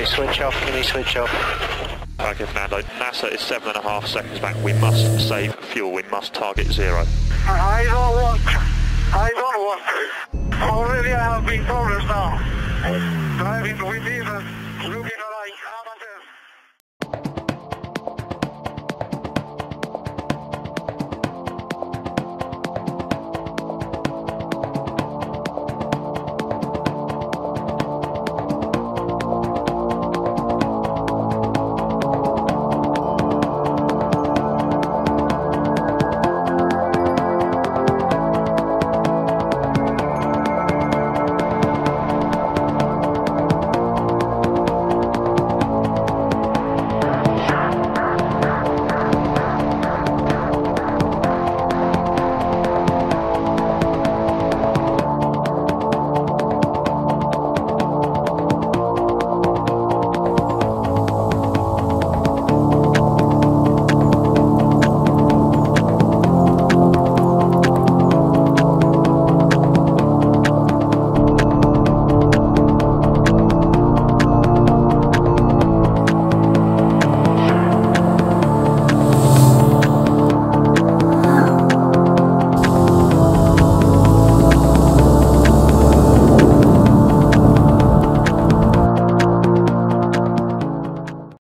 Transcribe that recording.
Okay, switch off, Can you switch off. Okay, Fernando, Nasr is seven and a half seconds back. We must save fuel. We must target zero. I don't want. I don't want. Already I have big problems now. Um. Driving with looking.